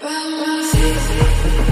Tell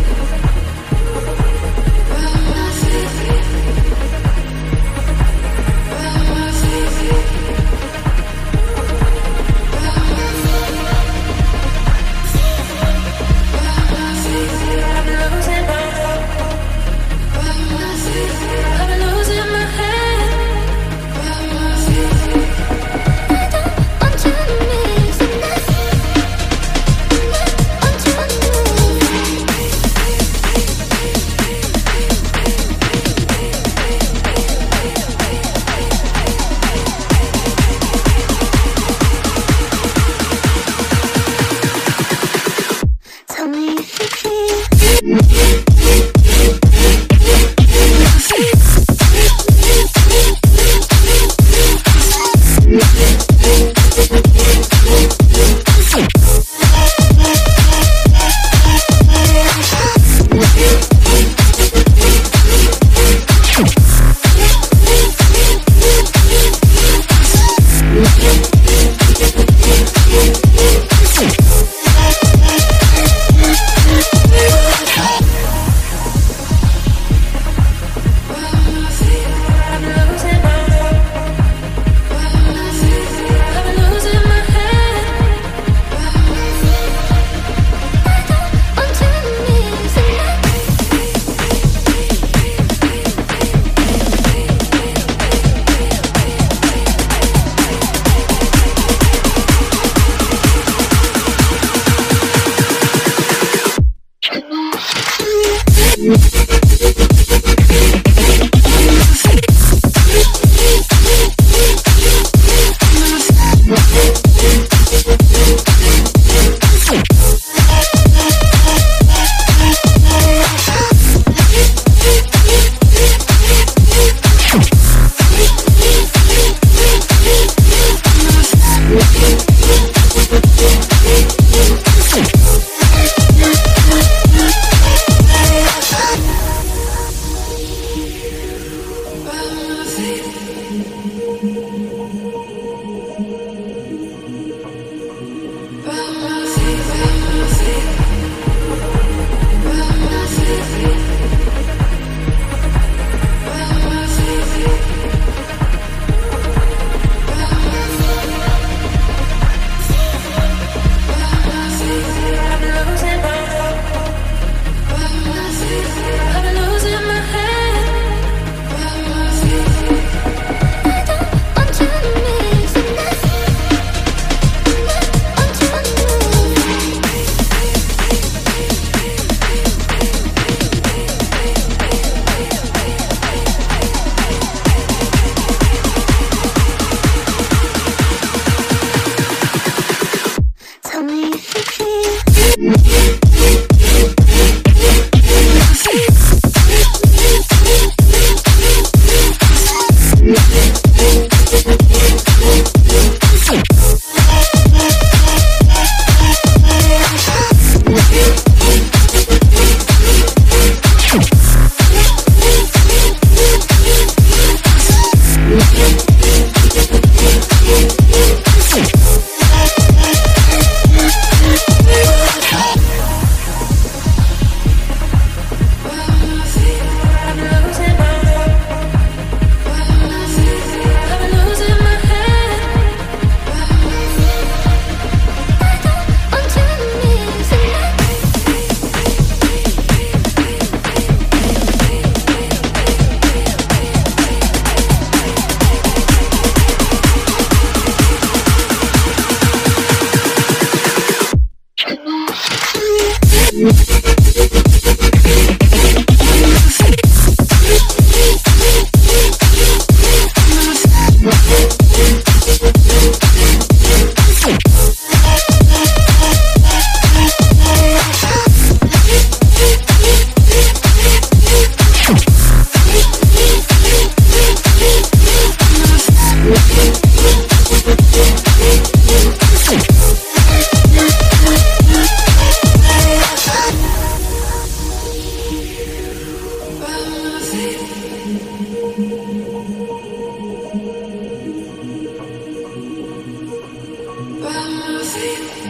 see.